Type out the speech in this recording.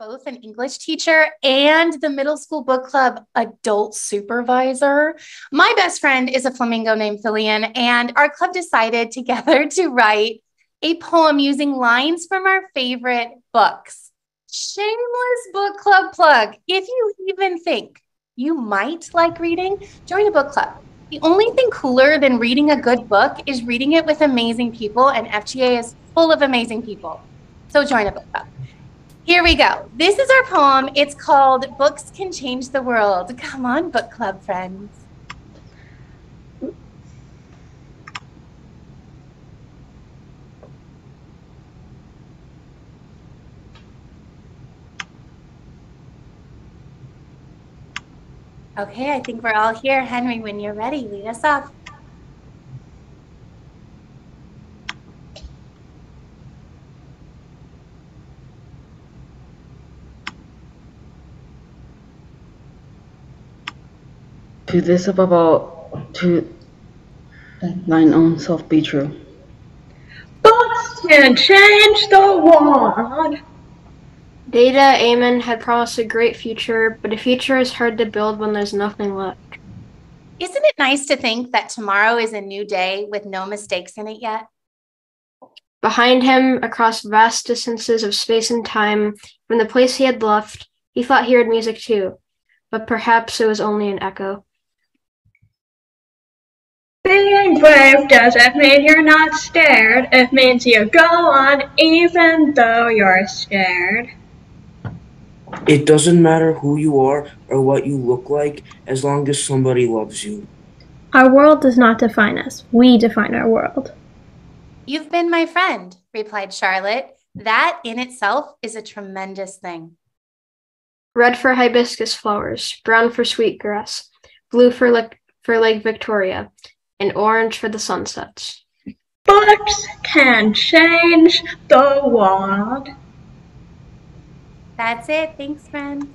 both an English teacher and the middle school book club adult supervisor. My best friend is a flamingo named Fillian, and our club decided together to write a poem using lines from our favorite books. Shameless book club plug. If you even think you might like reading, join a book club. The only thing cooler than reading a good book is reading it with amazing people, and FGA is full of amazing people. So join a book club. Here we go. This is our poem. It's called Books Can Change the World. Come on, book club friends. Okay, I think we're all here. Henry, when you're ready, lead us off. To this about to thine own self be true. Books can change the world. Data Amon had promised a great future, but a future is hard to build when there's nothing left. Isn't it nice to think that tomorrow is a new day with no mistakes in it yet? Behind him, across vast distances of space and time, from the place he had left, he thought he heard music too, but perhaps it was only an echo. Being brave doesn't mean you're not scared. It means you go on even though you're scared. It doesn't matter who you are or what you look like as long as somebody loves you. Our world does not define us. We define our world. You've been my friend, replied Charlotte. That in itself is a tremendous thing. Red for hibiscus flowers, brown for sweet grass, blue for, le- for Lake Victoria, and orange for the sunsets. Books can change the world. That's it. Thanks, friends.